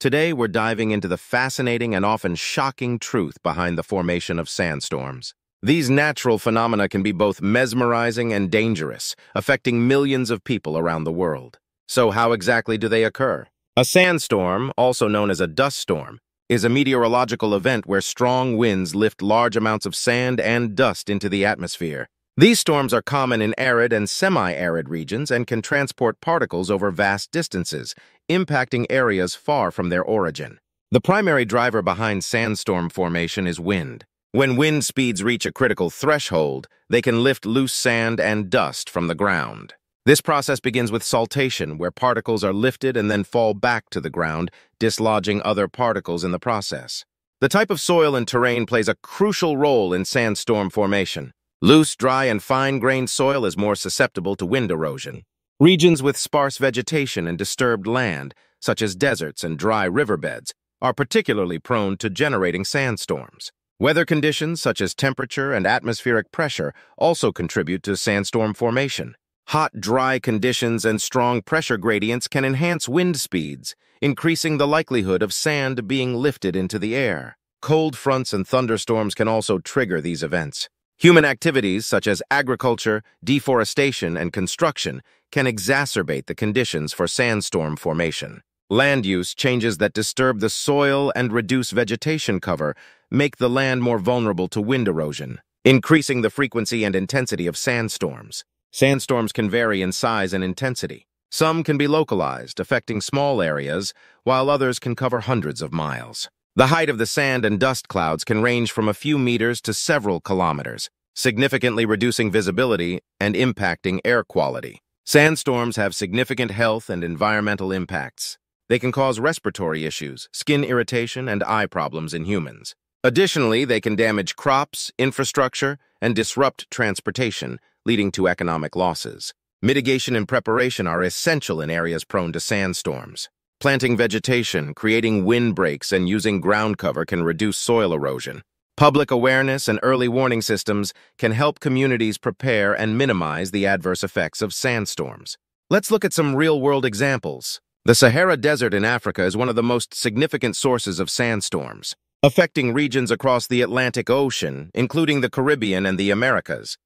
Today, we're diving into the fascinating and often shocking truth behind the formation of sandstorms. These natural phenomena can be both mesmerizing and dangerous, affecting millions of people around the world. So how exactly do they occur? A sandstorm, also known as a dust storm, is a meteorological event where strong winds lift large amounts of sand and dust into the atmosphere. These storms are common in arid and semi-arid regions and can transport particles over vast distances, impacting areas far from their origin. The primary driver behind sandstorm formation is wind. When wind speeds reach a critical threshold, they can lift loose sand and dust from the ground. This process begins with saltation, where particles are lifted and then fall back to the ground, dislodging other particles in the process. The type of soil and terrain plays a crucial role in sandstorm formation. Loose, dry, and fine-grained soil is more susceptible to wind erosion. Regions with sparse vegetation and disturbed land, such as deserts and dry riverbeds, are particularly prone to generating sandstorms. Weather conditions, such as temperature and atmospheric pressure, also contribute to sandstorm formation. Hot, dry conditions and strong pressure gradients can enhance wind speeds, increasing the likelihood of sand being lifted into the air. Cold fronts and thunderstorms can also trigger these events. Human activities such as agriculture, deforestation, and construction can exacerbate the conditions for sandstorm formation. Land use changes that disturb the soil and reduce vegetation cover make the land more vulnerable to wind erosion, increasing the frequency and intensity of sandstorms. Sandstorms can vary in size and intensity. Some can be localized, affecting small areas, while others can cover hundreds of miles. The height of the sand and dust clouds can range from a few meters to several kilometers, significantly reducing visibility and impacting air quality. Sandstorms have significant health and environmental impacts. They can cause respiratory issues, skin irritation, and eye problems in humans. Additionally, they can damage crops, infrastructure, and disrupt transportation, leading to economic losses. Mitigation and preparation are essential in areas prone to sandstorms. Planting vegetation, creating windbreaks, and using ground cover can reduce soil erosion. Public awareness and early warning systems can help communities prepare and minimize the adverse effects of sandstorms. Let's look at some real-world examples. The Sahara Desert in Africa is one of the most significant sources of sandstorms, affecting regions across the Atlantic Ocean, including the Caribbean and the Americas.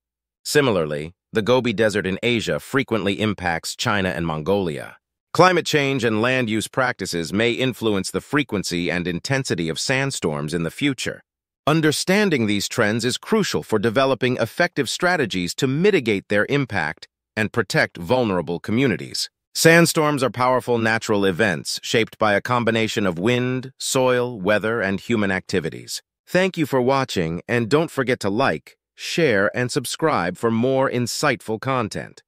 Similarly, the Gobi Desert in Asia frequently impacts China and Mongolia. Climate change and land use practices may influence the frequency and intensity of sandstorms in the future. Understanding these trends is crucial for developing effective strategies to mitigate their impact and protect vulnerable communities. Sandstorms are powerful natural events shaped by a combination of wind, soil, weather, and human activities. Thank you for watching, and don't forget to like, share, and subscribe for more insightful content.